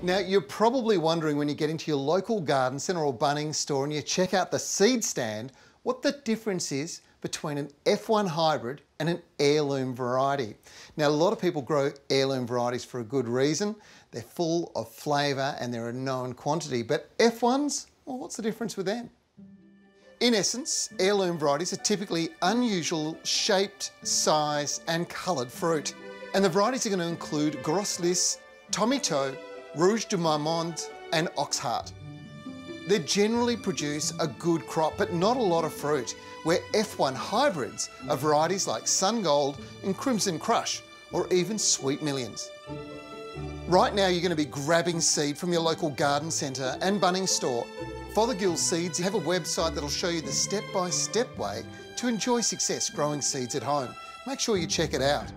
Now, you're probably wondering when you get into your local garden centre or Bunnings store and you check out the seed stand, what the difference is between an F1 hybrid and an heirloom variety. Now, a lot of people grow heirloom varieties for a good reason. They're full of flavour and they're a known quantity, but F1s, well, what's the difference with them? In essence, heirloom varieties are typically unusual shaped, size and coloured fruit. And the varieties are going to include Gros Lisse, Tommie-To, Rouge de Marmande and Oxheart. They generally produce a good crop, but not a lot of fruit, where F1 hybrids are varieties like Sun Gold and Crimson Crush, or even Sweet Millions. Right now, you're going to be grabbing seed from your local garden centre and Bunnings store. Fothergill Seeds have a website that'll show you the step-by-step -step way to enjoy success growing seeds at home. Make sure you check it out.